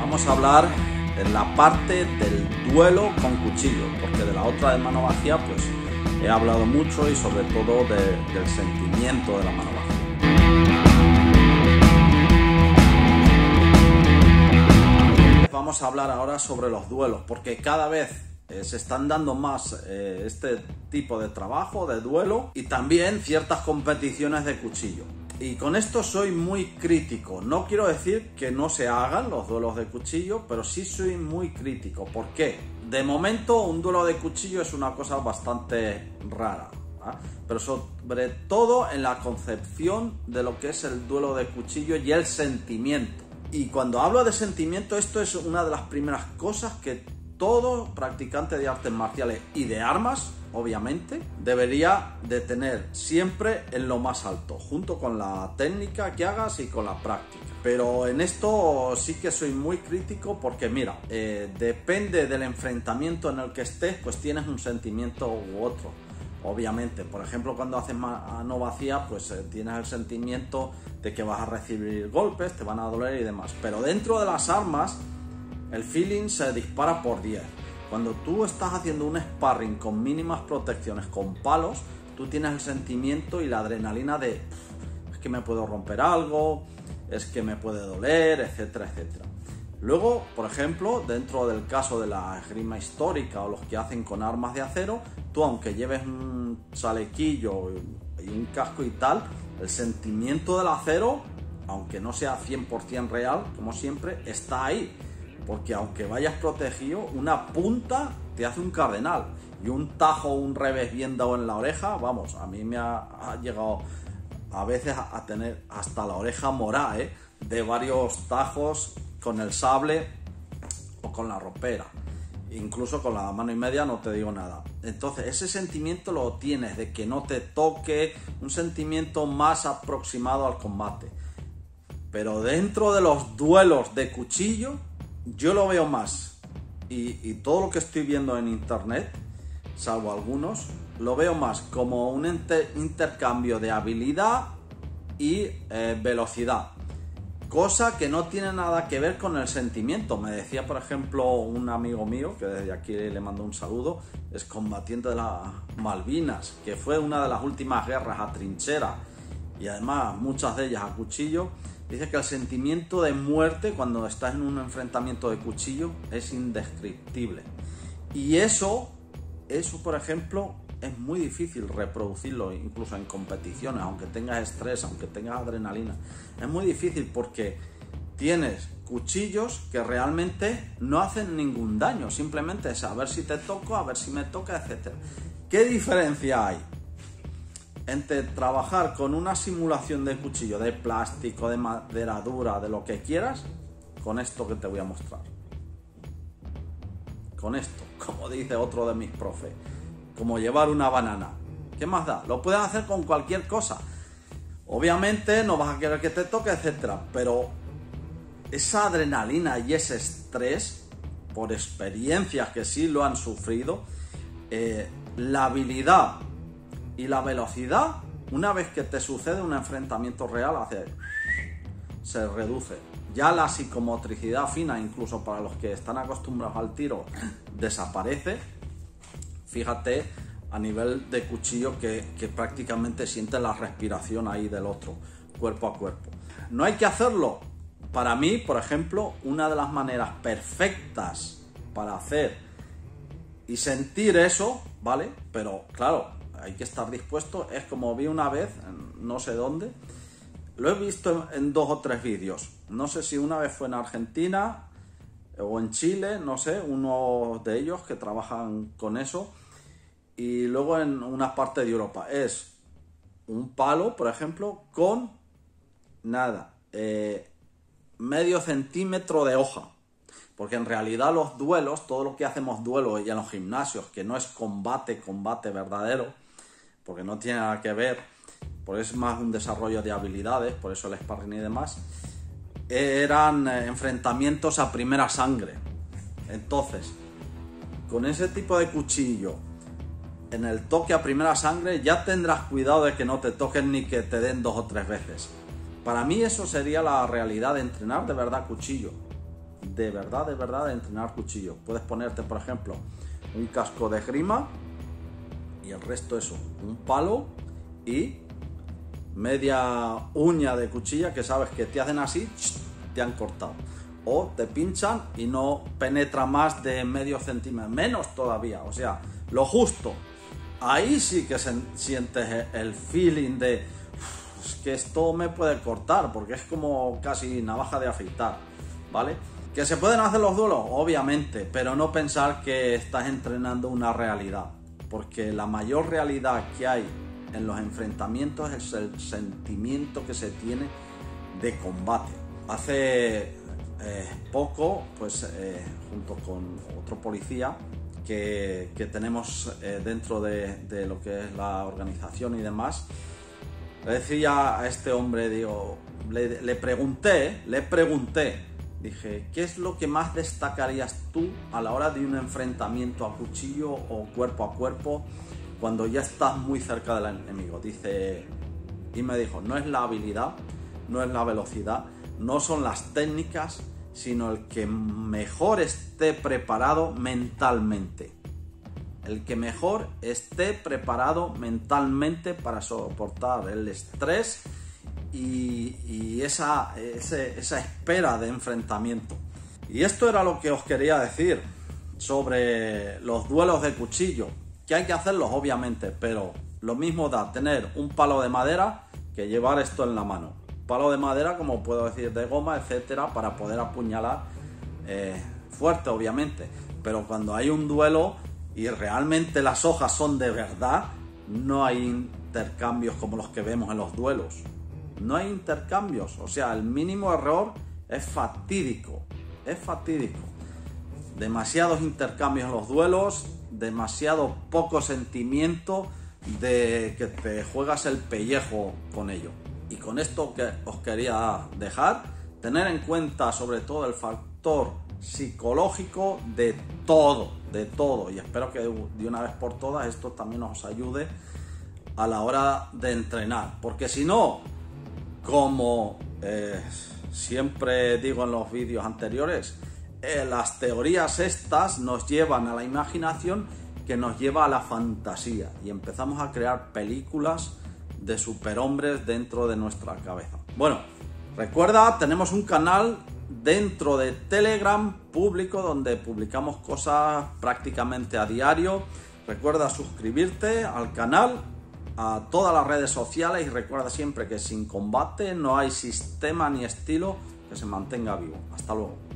Vamos a hablar en la parte del duelo con cuchillo, porque de la otra de mano vacía, pues he hablado mucho y sobre todo del sentimiento de la mano vacía. Vamos a hablar ahora sobre los duelos, porque cada vez eh, se están dando más eh, este tipo de trabajo, de duelo, y también ciertas competiciones de cuchillo. Y con esto soy muy crítico. No quiero decir que no se hagan los duelos de cuchillo, pero sí soy muy crítico. ¿Por qué? De momento un duelo de cuchillo es una cosa bastante rara. Pero sobre todo en la concepción de lo que es el duelo de cuchillo y el sentimiento. Y cuando hablo de sentimiento, esto es una de las primeras cosas que todo practicante de artes marciales y de armas, obviamente, debería de tener siempre en lo más alto, junto con la técnica que hagas y con la práctica. Pero en esto sí que soy muy crítico porque mira, eh, depende del enfrentamiento en el que estés, pues tienes un sentimiento u otro. Obviamente, por ejemplo, cuando haces mano vacía, pues eh, tienes el sentimiento de que vas a recibir golpes, te van a doler y demás. Pero dentro de las armas, el feeling se dispara por 10. Cuando tú estás haciendo un sparring con mínimas protecciones, con palos, tú tienes el sentimiento y la adrenalina de es que me puedo romper algo, es que me puede doler, etcétera, etcétera. Luego, por ejemplo, dentro del caso de la esgrima histórica o los que hacen con armas de acero, tú aunque lleves un chalequillo y un casco y tal, el sentimiento del acero, aunque no sea 100% real, como siempre, está ahí porque aunque vayas protegido, una punta te hace un cardenal y un tajo, un revés bien dado en la oreja, vamos, a mí me ha, llegado a veces a, tener hasta la oreja morada, ¿eh? de varios tajos con el sable o con la ropera. Incluso con la mano y media no te digo nada. Entonces, ese sentimiento lo tienes de que no te toque, un sentimiento más aproximado al combate. Pero dentro de los duelos de cuchillo, yo lo veo más. Y, todo lo que estoy viendo en internet, salvo algunos, lo veo más como un intercambio de habilidad y eh, velocidad. Cosa que no tiene nada que ver con el sentimiento. Me decía, por ejemplo, un amigo mío, que desde aquí le mando un saludo, es combatiente de las Malvinas, que fue una de las últimas guerras a trinchera y además muchas de ellas a cuchillo Dice que el sentimiento de muerte cuando estás en un enfrentamiento de cuchillo es indescriptible. Y eso, eso por ejemplo, es muy difícil reproducirlo incluso en competiciones, aunque tengas estrés, aunque tengas adrenalina. Es muy difícil porque tienes cuchillos que realmente no hacen ningún daño, simplemente es a ver si te toco, a ver si me toca, etc. ¿Qué diferencia hay? Entre trabajar con una simulación de cuchillo de plástico, de madera dura, de lo que quieras, con esto que te voy a mostrar. Con esto, como dice otro de mis profes, como llevar una banana. ¿Qué más da? Lo puedes hacer con cualquier cosa. Obviamente no vas a querer que te toque, etcétera, pero esa adrenalina y ese estrés, por experiencias que sí lo han sufrido, eh, la habilidad y la velocidad, una vez que te sucede un enfrentamiento real, hace, se reduce. Ya la psicomotricidad fina, incluso para los que están acostumbrados al tiro, desaparece. Fíjate a nivel de cuchillo que, que prácticamente siente la respiración ahí del otro, cuerpo a cuerpo. No hay que hacerlo. Para mí, por ejemplo, una de las maneras perfectas para hacer y sentir eso, ¿vale? Pero claro, hay que estar dispuesto. Es como vi una vez, no sé dónde, lo he visto en dos o tres vídeos. No sé si una vez fue en Argentina o en Chile, no sé, uno de ellos que trabajan con eso. Y luego en una parte de Europa. Es un palo, por ejemplo, con nada, eh, medio centímetro de hoja. Porque en realidad los duelos, todo lo que hacemos duelo y en los gimnasios, que no es combate, combate verdadero, porque no tiene nada que ver, porque es más un desarrollo de habilidades, por eso el sparring y demás, eran eh, enfrentamientos a primera sangre. Entonces, con ese tipo de cuchillo, en el toque a primera sangre, ya tendrás cuidado de que no te toquen ni que te den dos o tres veces. Para mí eso sería la realidad de entrenar de verdad cuchillo. de verdad, de verdad de entrenar cuchillo. Puedes ponerte, por ejemplo, un casco de grima el resto eso, un palo y media uña de cuchilla que sabes que te hacen así, te han cortado. O te pinchan y no penetra más de medio centímetro, menos todavía, o sea, lo justo. Ahí sí que sientes el feeling de que esto me puede cortar, porque es como casi navaja de afeitar, ¿vale? ¿Que se pueden hacer los duelos? Obviamente, pero no pensar que estás entrenando una realidad, porque la mayor realidad que hay en los enfrentamientos es el sentimiento que se tiene de combate. Hace eh, poco, pues eh, junto con otro policía que, tenemos eh, dentro de, lo que es la organización y demás, le decía a este hombre, digo, le, le pregunté, le pregunté, dije, ¿qué es lo que más destacarías tú a la hora de un enfrentamiento a cuchillo o cuerpo a cuerpo? cuando ya estás muy cerca del enemigo. Dice, y me dijo, no es la habilidad, no es la velocidad, no son las técnicas, sino el que mejor esté preparado mentalmente. El que mejor esté preparado mentalmente para soportar el estrés y, esa, esa espera de enfrentamiento. Y esto era lo que os quería decir sobre los duelos de cuchillo que hay que hacerlos, obviamente, pero lo mismo da tener un palo de madera que llevar esto en la mano. Palo de madera, como puedo decir, de goma, etcétera, para poder apuñalar eh, fuerte, obviamente. Pero cuando hay un duelo y realmente las hojas son de verdad, no hay intercambios como los que vemos en los duelos. No hay intercambios, o sea, el mínimo error es fatídico, es fatídico. Demasiados intercambios en los duelos, demasiado poco sentimiento de que te juegas el pellejo con ello. Y con esto que os quería dejar, tener en cuenta sobre todo el factor psicológico de todo, de todo. Y espero que de una vez por todas esto también os ayude a la hora de entrenar. Porque si no, como eh, siempre digo en los vídeos anteriores, eh, las teorías estas nos llevan a la imaginación que nos lleva a la fantasía y empezamos a crear películas de superhombres dentro de nuestra cabeza. Bueno, recuerda, tenemos un canal dentro de Telegram público donde publicamos cosas prácticamente a diario. Recuerda suscribirte al canal, a todas las redes sociales y recuerda siempre que sin combate no hay sistema ni estilo que se mantenga vivo. Hasta luego.